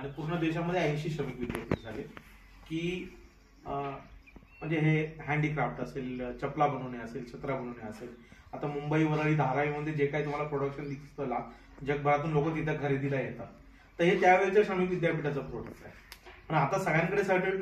आणि पूर्ण देशामध्ये ऐंशी श्रमिक विद्यापीठ झाले. की म्हणजे हे हँडीक्राफ्ट असेल चपला बनवणे असेल छत्रा बनवणे असेल. आता मुंबई वरळी धारावीमध्ये जे काही तुम्हाला प्रोडक्शन दिसतला जगभरातून लोक तिथं खरेदीला येतात. तर हे त्यावेळेच्या श्रमिक विद्यापीठाचं प्रोडक्ट आहे. पण आता सगळ्यांकडे सर्टिफिकेट